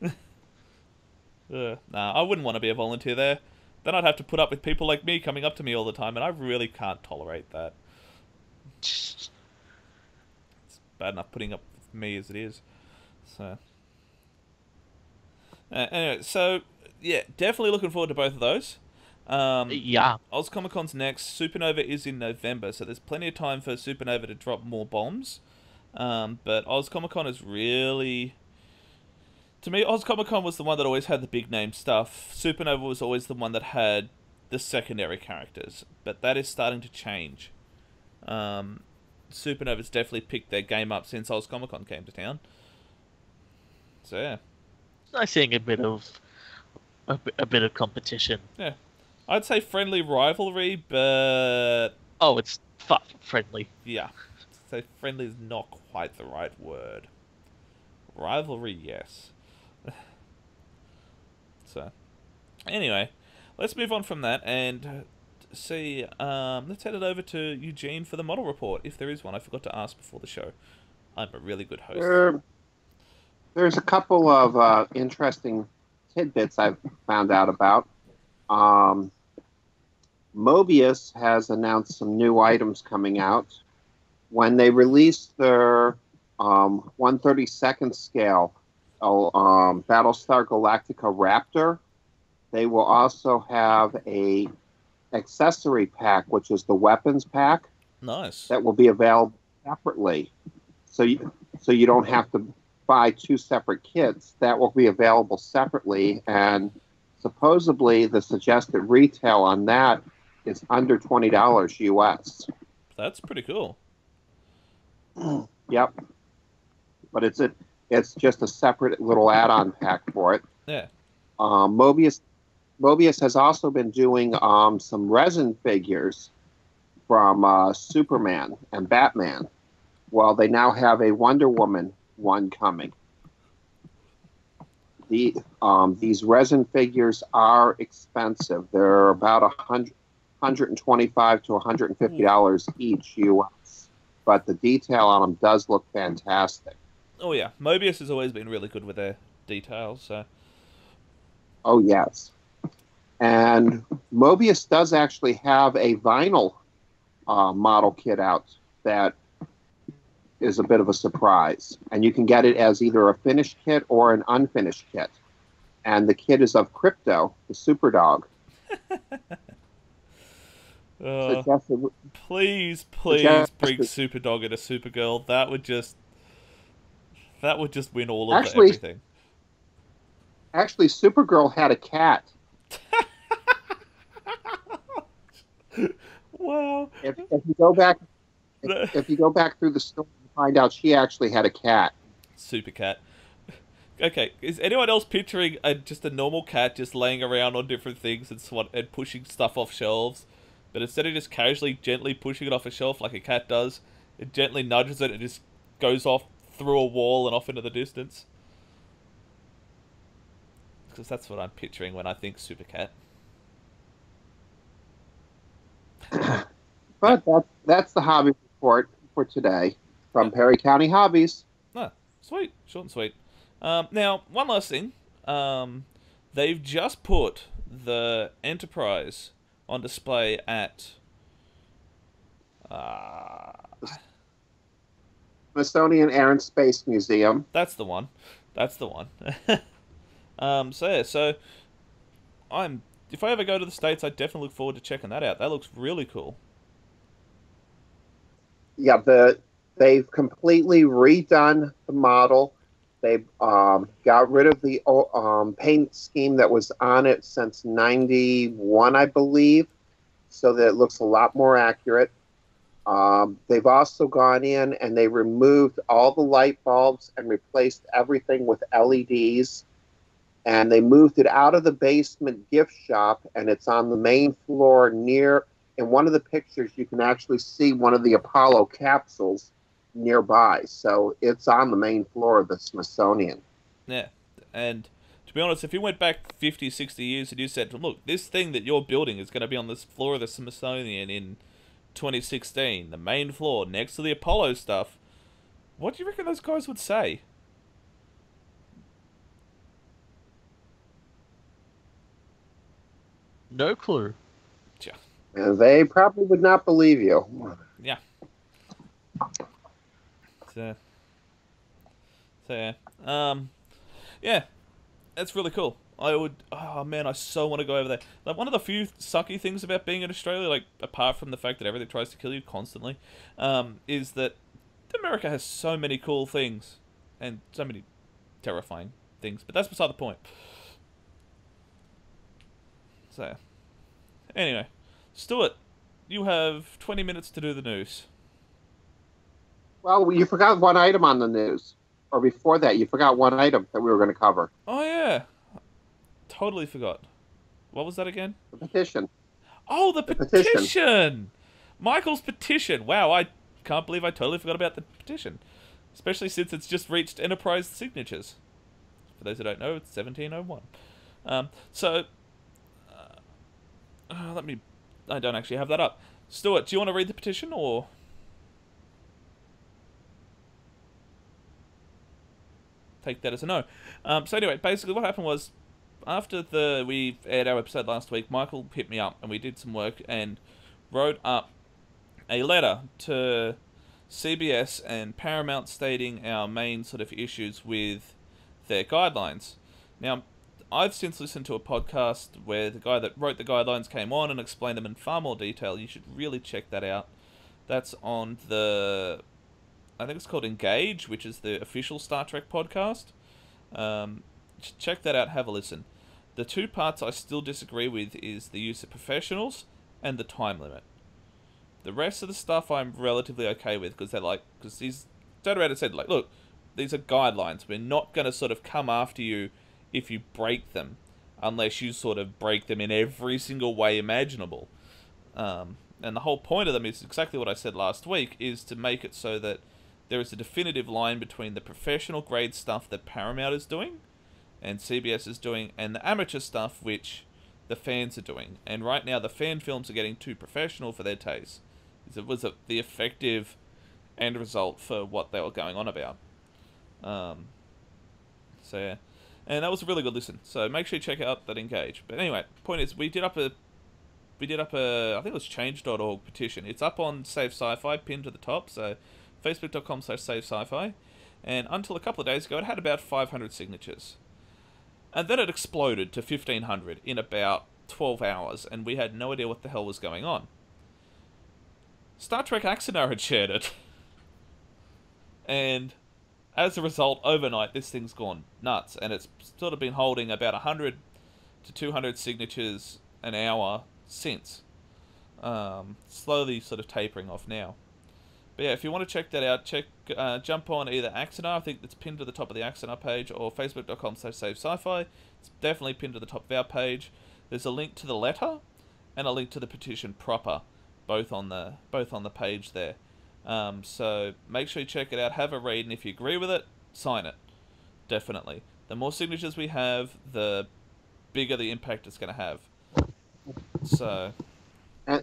uh, nah, I wouldn't want to be a volunteer there. Then I'd have to put up with people like me coming up to me all the time, and I really can't tolerate that. It's bad enough putting up with me as it is. So. Uh, anyway, so yeah, definitely looking forward to both of those. Um, yeah. Oz Comic Con's next. Supernova is in November, so there's plenty of time for Supernova to drop more bombs. Um, but Oz Comic Con is really. To me, Oz Comic Con was the one that always had the big name stuff. Supernova was always the one that had the secondary characters. But that is starting to change. Um, Supernova's definitely picked their game up since Oz Comic Con came to town. So, yeah. It's nice seeing a bit of. A, a bit of competition. Yeah. I'd say friendly rivalry, but Oh, it's far from friendly. yeah. So friendly is not quite the right word. Rivalry, yes. so, anyway, let's move on from that and uh, see. Um, let's head it over to Eugene for the model report, if there is one. I forgot to ask before the show. I'm a really good host. There, there's a couple of uh, interesting tidbits I've found out about. Um, Moebius has announced some new items coming out. When they release their um, 132nd scale uh, um, Battlestar Galactica Raptor, they will also have a accessory pack, which is the weapons pack Nice. that will be available separately. So you so you don't have to buy two separate kits. That will be available separately, and supposedly the suggested retail on that is under twenty dollars US. That's pretty cool. Yep, but it's a it's just a separate little add-on pack for it. Yeah. Um, Moebius Moebius has also been doing um, some resin figures from uh, Superman and Batman. Well, they now have a Wonder Woman one coming. The um, these resin figures are expensive. They're about a hundred. 125 to 150 dollars each US, but the detail on them does look fantastic. Oh yeah, Moebius has always been really good with their details. So Oh yes, and Moebius does actually have a vinyl uh, model kit out that is a bit of a surprise, and you can get it as either a finished kit or an unfinished kit. And the kit is of Krypto, the super dog. uh, please, please bring Superdog and a Supergirl. That would just that would just win all of Actually- everything. Actually, Supergirl had a cat. Wow. If, if you go back, if, if you go back through the story, you find out she actually had a cat. Super cat. Okay, is anyone else picturing a, just a normal cat just laying around on different things and swat and pushing stuff off shelves? But instead of just casually, gently pushing it off a shelf like a cat does, it gently nudges it and just goes off through a wall and off into the distance. Because that's what I'm picturing when I think super cat. But that, that's the hobby report for today from Perry County Hobbies. Ah, sweet, short and sweet. Um, now, one last thing. Um, they've just put the Enterprise on display at. Uh, Smithsonian Air and Space Museum. that's the one. That's the one. um, so yeah, so I'm. If I ever go to the states, I definitely look forward to checking that out. That looks really cool. Yeah, the they've completely redone the model. They um, got rid of the um, paint scheme that was on it since '91, I believe, so that it looks a lot more accurate. Um, they've also gone in and they removed all the light bulbs and replaced everything with LEDs. And they moved it out of the basement gift shop, and it's on the main floor near. In one of the pictures, you can actually see one of the Apollo capsules nearby. So it's on the main floor of the Smithsonian. Yeah, and To be honest, if you went back 50, 60 years and you said, look, this thing that you're building is going to be on this floor of the Smithsonian in 2016, the main floor next to the Apollo stuff, what do you reckon those guys would say? No clue. Yeah. They probably would not believe you. Yeah. So, so yeah. Um, yeah, that's really cool. I would, oh man, I so want to go over there. Like one of the few sucky things about being in Australia, like apart from the fact that everything tries to kill you constantly, um, is that America has so many cool things and so many terrifying things. But that's beside the point. So, anyway, Stuart, you have 20 minutes to do the news. Well, you forgot one item on the news. Or before that, you forgot one item that we were going to cover. Oh, yeah. Totally forgot. What was that again? The petition. Oh, the, The petition. petition. Michael's petition. Wow, I can't believe I totally forgot about the petition. Especially since it's just reached enterprise signatures. For those who don't know, it's 1701. Um, so, uh, uh, let me. I don't actually have that up. Stuart, do you want to read the petition or. Take that as a no. Um, so anyway, basically what happened was after the we aired our episode last week, Michael hit me up and we did some work and wrote up a letter to CBS and Paramount stating our main sort of issues with their guidelines. Now, I've since listened to a podcast where the guy that wrote the guidelines came on and explained them in far more detail. You should really check that out. That's on the, I think it's called Engage, which is the official Star Trek podcast. Um, check that out. Have a listen. The two parts I still disagree with is the use of professionals and the time limit. The rest of the stuff I'm relatively okay with because they're like because he's and said like, look, these are guidelines. We're not going to sort of come after you if you break them, unless you sort of break them in every single way imaginable. Um, and the whole point of them is exactly what I said last week: is to make it so that there is a definitive line between the professional grade stuff that Paramount is doing, and CBS is doing, and the amateur stuff which the fans are doing. And right now, the fan films are getting too professional for their taste. It was a, the effective end result for what they were going on about. Um, so yeah, and that was a really good listen. So make sure you check out that engage. But anyway, point is, we did up a we did up a I think it was change.org petition. It's up on Save Sci-Fi pinned to the top. So facebook.com slash save sci-fi. And until a couple of days ago, it had about 500 signatures. And then it exploded to 1500 in about 12 hours, and we had no idea what the hell was going on. Star Trek Axanar had shared it. And as a result, overnight, this thing's gone nuts, and it's sort of been holding about 100 to 200 signatures an hour since. Um, slowly sort of tapering off now. But yeah, if you want to check that out, check uh, jump on either Axanar, I think it's pinned to the top of the Axanar page, or facebook.com slash save sci-fi. It's definitely pinned to the top of our page. There's a link to the letter and a link to the petition proper, both on the both on the page there. Um, so make sure you check it out, have a read, and if you agree with it, sign it. Definitely. The more signatures we have, the bigger the impact it's going to have. So, And,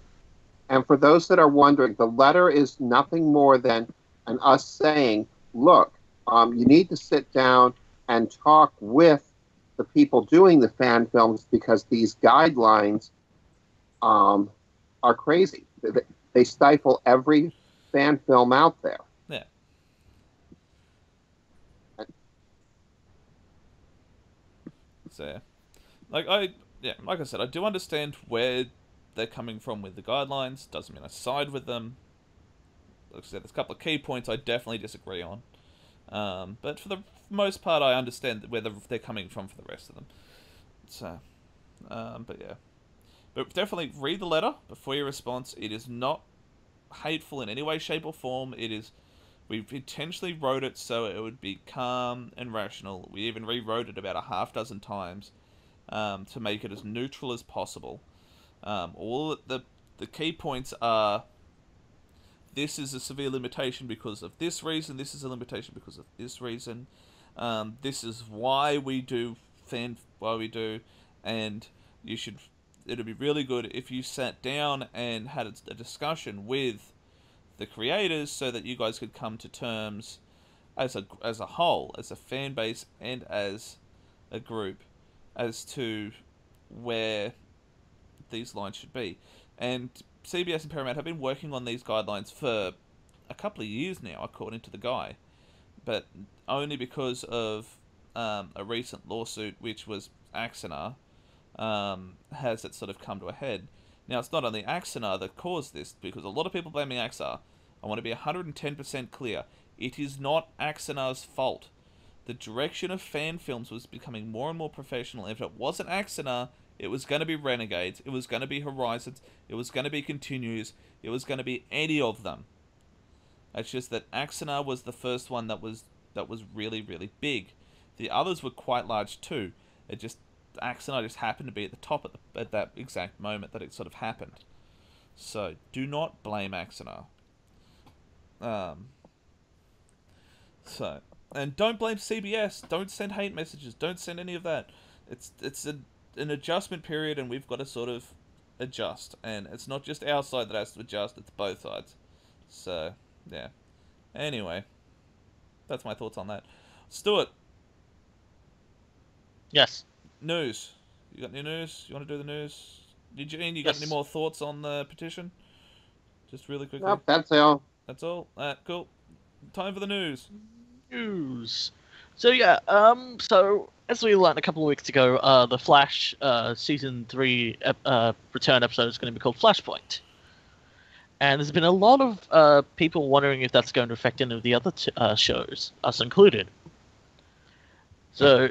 and for those that are wondering, the letter is nothing more than an us saying, look, um, you need to sit down and talk with the people doing the fan films because these guidelines um, are crazy. They, they stifle every fan film out there. yeah. So, like I, yeah, like I said, I do understand where they're coming from with the guidelines. Doesn't mean I side with them. Like I said, there's a couple of key points I definitely disagree on. Um, but for the most part, I understand where they're coming from for the rest of them. So, um, but yeah. But definitely read the letter before your response. It is not hateful in any way, shape, or form. It is. We intentionally wrote it so it would be calm and rational. We even rewrote it about a half dozen times um, to make it as neutral as possible. Um, all the the key points are. This is a severe limitation because of this reason. This is a limitation because of this reason. Um, this is why we do fan why we do, and you should. It'd be really good if you sat down and had a, a discussion with the creators, so that you guys could come to terms as a as a whole, as a fan base, and as a group, as to where these lines should be. And CBS and Paramount have been working on these guidelines for a couple of years now, according to the guy, but only because of um, a recent lawsuit, which was Axanar, um, has it sort of come to a head. Now, it's not only Axanar that caused this, because a lot of people blaming Axar. I want to be 110% clear. It is not Axanar's fault. The direction of fan films was becoming more and more professional. If it wasn't Axanar, it was going to be Renegades. It was going to be Horizons. It was going to be Continues. It was going to be any of them. It's just that Axanar was the first one that was that was really really big. The others were quite large too. It just Axanar just happened to be at the top at, the, at that exact moment that it sort of happened. So do not blame Axanar. Um. So and don't blame CBS. Don't send hate messages. Don't send any of that. It's it's a, an adjustment period, and we've got to sort of adjust. And it's not just our side that has to adjust; it's both sides. So yeah. Anyway, that's my thoughts on that. Stuart. Yes. News. You got any news? You want to do the news? Did you, you got Yes. any more thoughts on the petition? Just really quickly. Nope, that's all. That's all. Uh, cool. Time for the news. News. So yeah, um, so as we learned a couple of weeks ago, uh, the Flash uh, season three uh, return episode is going to be called Flashpoint, and there's been a lot of uh, people wondering if that's going to affect any of the other t- uh, shows, us included. So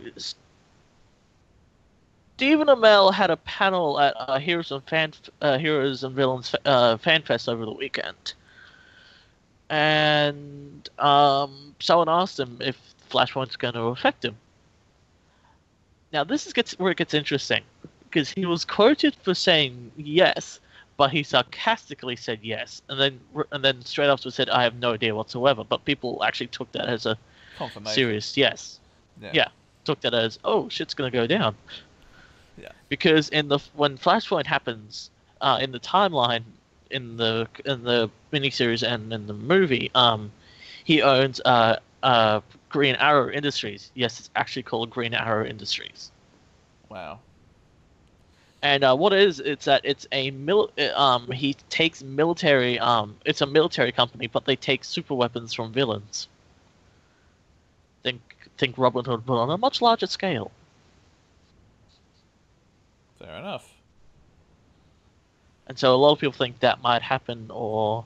Stephen Amell had a panel at uh, Heroes and Fan Heroes and Villains uh, Fan Fest over the weekend, and um, someone asked him if Flashpoint's going to affect him. Now this is gets where it gets interesting because he was quoted for saying yes, but he sarcastically said yes, and then and then straight after said I have no idea whatsoever. But people actually took that as a serious yes. Yeah. Yeah, took that as oh shit's gonna go down. Yeah. Because in the when Flashpoint happens, uh, in the timeline, in the in the miniseries and in the movie, um, he owns uh uh Green Arrow Industries. Yes, it's actually called Green Arrow Industries. Wow. And uh, what it is, it's that it's a mil- uh, um he takes military um it's a military company, but they take super weapons from villains. Think think Robin Hood, but on a much larger scale. Fair enough. And so a lot of people think that might happen, or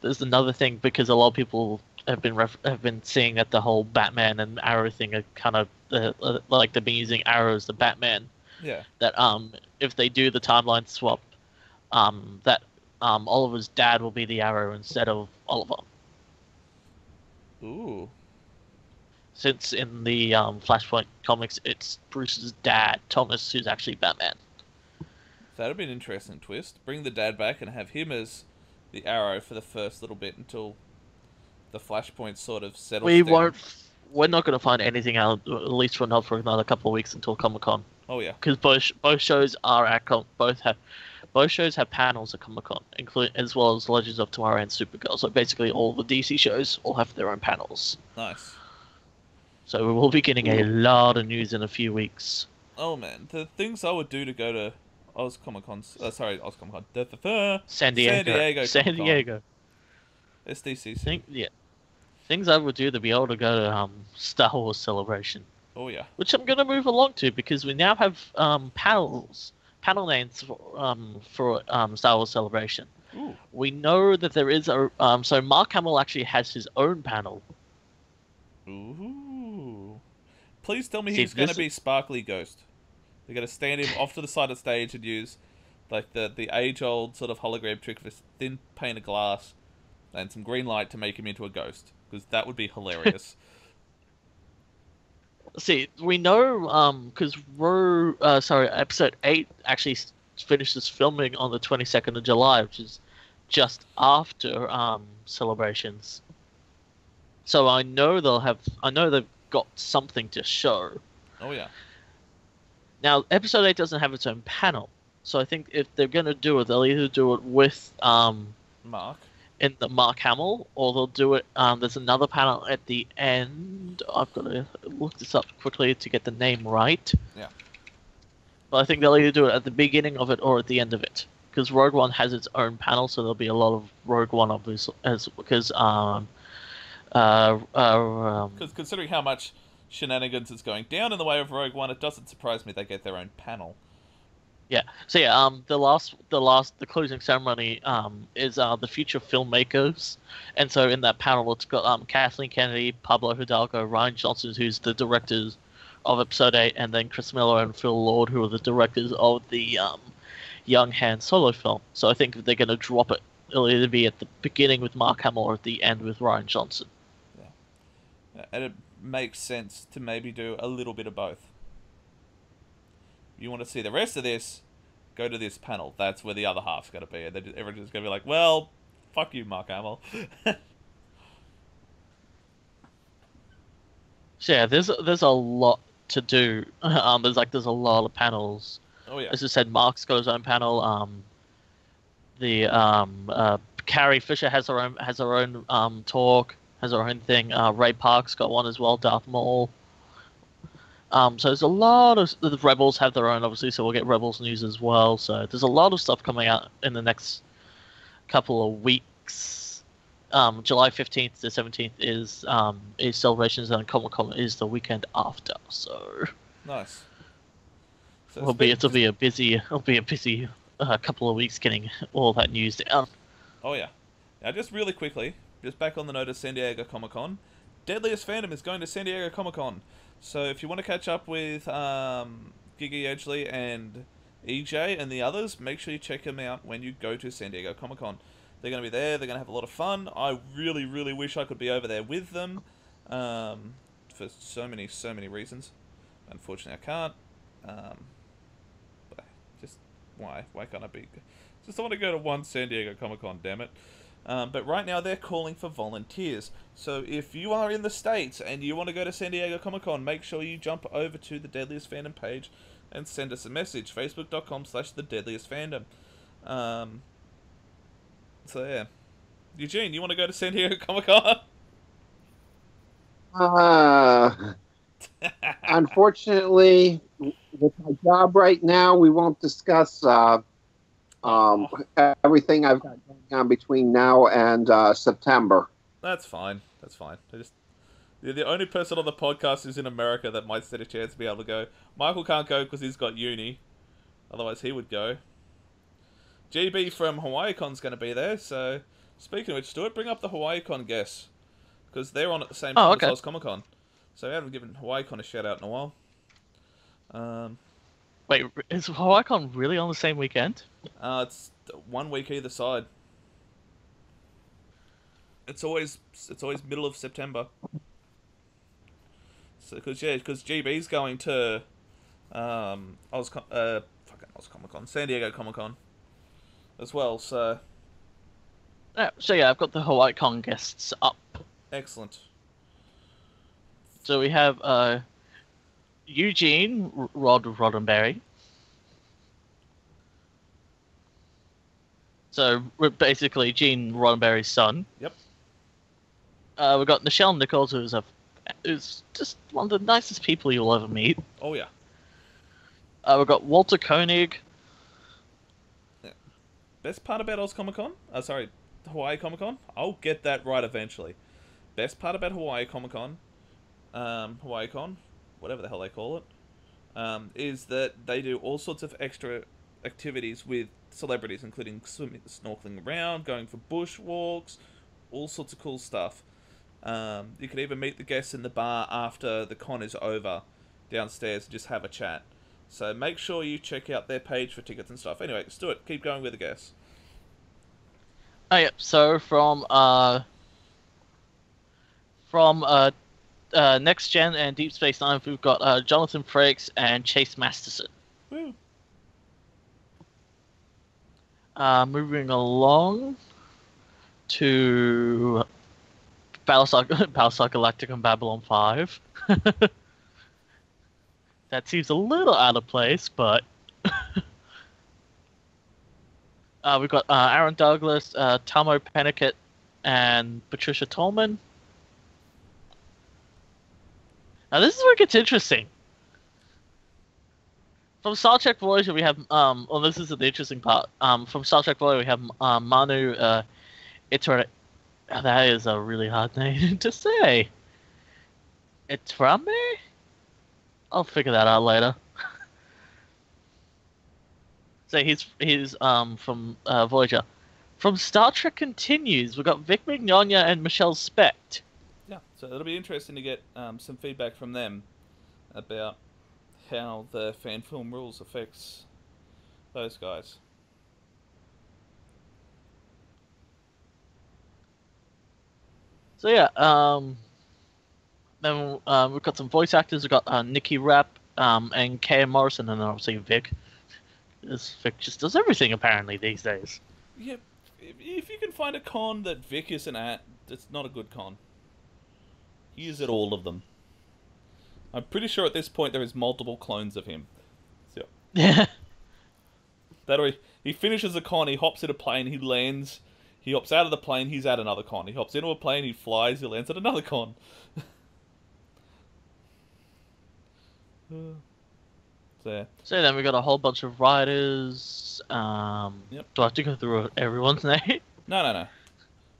there's another thing because a lot of people have been ref- have been seeing that the whole Batman and Arrow thing are kind of uh, like they've been using Arrow as the Batman. Yeah. That um if they do the timeline swap, um that um Oliver's dad will be the Arrow instead of Oliver. Ooh. Since in the um, Flashpoint comics, it's Bruce's dad, Thomas, who's actually Batman. That'd be an interesting twist. Bring the dad back and have him as the arrow for the first little bit until the flashpoint sort of settles We down. won't. We're not going to find anything out, at least for not for another couple of weeks until Comic Con. Oh yeah. because both both shows are at Com- both have both shows have panels at Comic Con, include as well as Legends of Tomorrow and Supergirl. So basically, all the DC shows all have their own panels. Nice. So we will be getting a lot of news in a few weeks. Oh man, the things I would do to go to Oz Comic Con. Uh, sorry, Oz Comic Con. San Diego, San Diego. San Diego. SDCC. Think, yeah, things I would do to be able to go to um, Star Wars Celebration, Oh yeah. which I'm going to move along to because we now have um, panels, panel names for um, for um, Star Wars Celebration. Ooh. We know that there is a um, so Mark Hamill actually has his own panel. Ooh. Please tell me See, he's going to be Sparkly Ghost. They're going to stand him off to the side of the stage and use like the the age old sort of hologram trick of a thin pane of glass and some green light to make him into a ghost because that would be hilarious. See, we know um because Ro, uh, sorry, episode eight actually finishes filming on the twenty second of July, which is just after um celebrations. So I know they'll have. I know they've got something to show. oh yeah. Now, episode eight doesn't have its own panel, so I think if they're going to do it, they'll either do it with um, Mark. In the Mark Hamill, or they'll do it. Um, there's another panel at the end. I've got to look this up quickly to get the name right. Yeah. But I think they'll either do it at the beginning of it or at the end of it, because Rogue One has its own panel, so there'll be a lot of Rogue One obviously, as because um, uh, uh, um, Because considering how much shenanigans is going down in the way of Rogue One, it doesn't surprise me they get their own panel. Yeah. So yeah, um, the last, the last, the closing ceremony, um, is uh the future filmmakers, and so in that panel it's got um Kathleen Kennedy, Pablo Hidalgo, Rian Johnson, who's the directors of Episode Eight, and then Chris Miller and Phil Lord, who are the directors of the um young Han Solo film. So I think they're going to drop it, it'll either be at the beginning with Mark Hamill or at the end with Rian Johnson. Yeah, and it makes sense to maybe do a little bit of both. You want to see the rest of this, go to this panel. That's where the other half's going to be. And then everyone's just going to be like, well, fuck you, Mark Hamill. Yeah, there's there's a lot to do. Um, there's like there's a lot of panels. oh, yeah. As I said, Mark's got his own panel. Um, the um, uh, Carrie Fisher has her own has her own um, talk, has her own thing. Uh, Ray Park's got one as well. Darth Maul. Um, so there's a lot of the Rebels have their own, obviously. So we'll get Rebels news as well. So there's a lot of stuff coming out in the next couple of weeks. Um, July 15th to 17th is um, is celebrations, and Comic Con is the weekend after. So Nice. So it'll be it'll be a busy it'll be a busy uh, couple of weeks getting all that news down. Oh yeah. Now just really quickly, just back on the note of San Diego Comic Con, Deadliest Fandom is going to San Diego Comic Con. So if you want to catch up with um, Giga Edgley and EJ and the others, make sure you check them out when you go to San Diego Comic Con. They're going to be there. They're going to have a lot of fun. I really, really wish I could be over there with them, um, for so many, so many reasons. Unfortunately, I can't. Um, but just why? Why can't I be? Just I want to go to one San Diego Comic Con, damn it. Um, but right now they're calling for volunteers. So if you are in the States and you want to go to San Diego Comic Con, make sure you jump over to the Deadliest Fandom page and send us a message. Facebook.com slash the Deadliest Fandom. Um, so yeah. Eugene, you want to go to San Diego Comic Con? Uh, unfortunately, with my job right now, we won't discuss uh, um, everything I've got going on between now and uh, September. That's fine. That's fine. I just the, the only person on the podcast who's in America that might stand a chance to be able to go. Michael can't go because he's got uni. Otherwise, he would go. GB from HawaiiCon's going to be there. So, speaking of which, Stuart, bring up the HawaiiCon guests because they're on at the same Oh, time okay. as Oz Comic Con. So we haven't given HawaiiCon a shout out in a while. Um, Wait, is HawaiiCon really on the same weekend? uh, it's one week either side. It's always it's always middle of September. So because yeah, because GB's going to um Oz uh fucking Oz Comic Con, San Diego Comic Con, as well. So Yeah, so yeah, I've got the HawaiiCon guests up. excellent. So we have uh, Eugene Rod Roddenberry. So we're basically Gene Roddenberry's son. Yep. Uh, we've got Nichelle Nichols, who's a who's just one of the nicest people you'll ever meet. Oh yeah. Uh, we've got Walter Koenig. Best part about Oz Comic Con? Uh, sorry, Hawaii Comic Con? I'll get that right eventually. Best part about Hawaii Comic Con, um, Hawaii Con, whatever the hell they call it, um, is that they do all sorts of extra activities with celebrities, including swimming, snorkeling around, going for bushwalks, all sorts of cool stuff. Um, you can even meet the guests in the bar after the con is over, downstairs, and just have a chat. So make sure you check out their page for tickets and stuff. Anyway, Stuart, keep going with the guests. Oh yeah, so from uh from uh, uh Next Gen and Deep Space Nine, we've got uh, Jonathan Frakes and Chase Masterson. Woo. Uh, moving along to Battlestar, Battlestar Galactica and Babylon 5. that seems a little out of place, but uh, we've got uh, Aaron Douglas, uh, Tahmoh Penikett, and Patricia Tallman. Now this is where it gets interesting. From Star Trek Voyager, we have um. Well, this is the interesting part. Um, from Star Trek Voyager, we have um, Manu uh, Itra. oh, that is a really hard name to say. Itrame? I'll figure that out later. so he's he's um from uh, Voyager. From Star Trek Continues, we've got Vic Mignogna and Michelle Specht. So it'll be interesting to get um, some feedback from them about how the fan film rules affects those guys. So yeah, um, then um, we've got some voice actors. We've got uh, Nikki Rapp um, and Kaya Morrison, and then obviously Vic. This Vic just does everything apparently these days. Yeah, if, if you can find a con that Vic isn't at, it's not a good con. He is at all of them. I'm pretty sure at this point there is multiple clones of him. So, Yeah. that way, he finishes a con, he hops in a plane, he lands, he hops out of the plane, he's at another con. He hops into a plane, he flies, he lands at another con. Uh, so. So then we got a whole bunch of writers. Um, Yep. Do I have to go through everyone's name? No, no, no.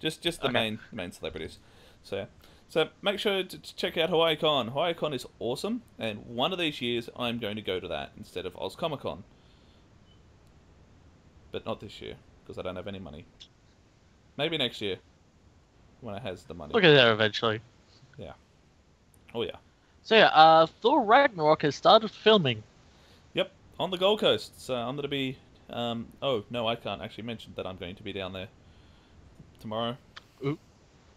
Just just the Okay. main main celebrities. So yeah. So make sure to check out HawaiiCon. HawaiiCon is awesome, and one of these years I'm going to go to that instead of Oz Comic Con. But not this year because I don't have any money. Maybe next year when it has the money. Look at there eventually. Yeah. Oh yeah. So yeah, uh, Thor Ragnarok has started filming. Yep. On the Gold Coast. So I'm going to be. Um, oh no, I can't actually mention that I'm going to be down there tomorrow. Oops.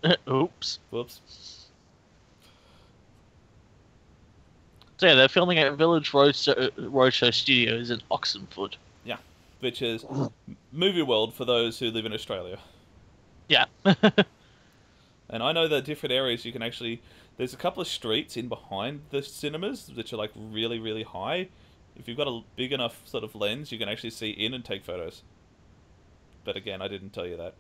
Whoops. So yeah, they're filming at Village Roadshow, Roadshow Studios in Oxenford. Yeah, which is movie world for those who live in Australia. Yeah. And I know that different areas you can actually. There's a couple of streets in behind the cinemas which are like really, really high. If you've got a big enough sort of lens, you can actually see in and take photos. But again, I didn't tell you that.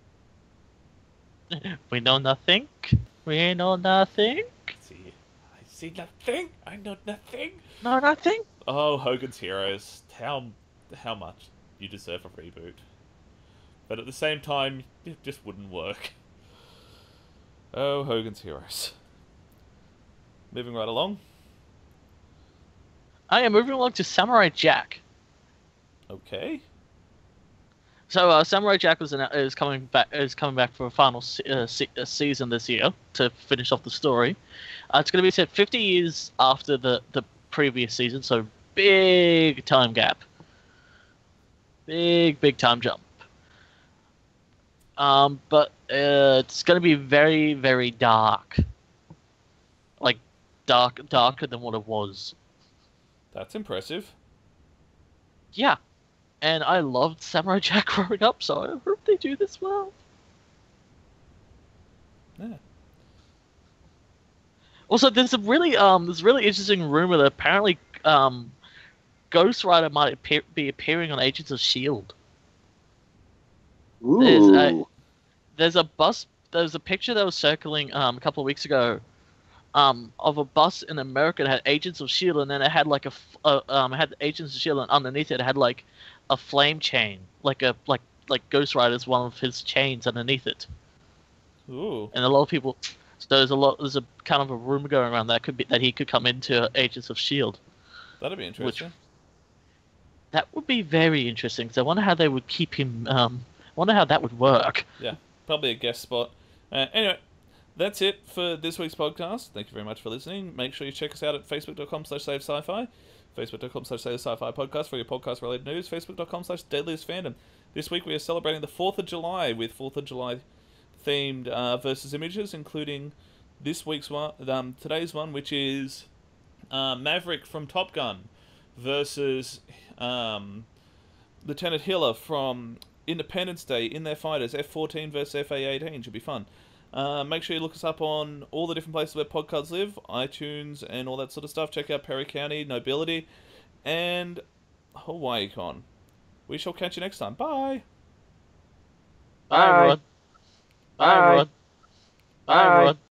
we know nothing. We know nothing. See, I see nothing. I know nothing. No nothing. Oh, Hogan's Heroes. How, how much you deserve a reboot. But at the same time, it just wouldn't work. Oh, Hogan's Heroes. Moving right along. Oh, I am moving along to Samurai Jack. Okay. So uh, Samurai Jack was an, is coming back is coming back for a final se- uh, se- uh, season this year to finish off the story. Uh, it's going to be set 50 years after the the previous season, so big time gap. Big big time jump. Um, but uh, it's going to be very very dark. Like dark darker than what it was. That's impressive. Yeah. And I loved Samurai Jack growing up, so I hope they do this well. Yeah. Also, there's a really um, there's a really interesting rumor that apparently um, Ghost Rider might appear, be appearing on Agents of Shield. There's Ooh. a there's a bus. There's a picture that was circling um, a couple of weeks ago, um, of a bus in America that had Agents of Shield, and then it had like a f- uh, um, had Agents of Shield, and underneath it, it had like a flame chain, like a like like Ghost Rider's one of his chains underneath it. Ooh. and a lot of people. So there's a lot. There's a kind of a rumor going around that could be that he could come into Agents of Shield. That'd be interesting. That would be very interesting. Because I wonder how they would keep him. Um, I wonder how that would work. Yeah, probably a guest spot. Uh, anyway, that's it for this week's podcast. Thank you very much for listening. Make sure you check us out at facebook.com slash save sci-fi, facebook.com slash save sci-fi podcast for your podcast related news, facebook.com slash deadliest fandom. This week we are celebrating the 4th of July with 4th of July themed uh, versus images, including this week's one, um, today's one, which is uh, Maverick from Top Gun versus um, Lieutenant Hiller from Independence Day in their fighters, F 14 versus FA 18. Should be fun. Uh, make sure you look us up on all the different places where podcasts live, iTunes, and all that sort of stuff. Check out Perry County, Nobility, and HawaiiCon. We shall catch you next time. Bye. Bye, everyone. Bye, everyone. Bye, everyone.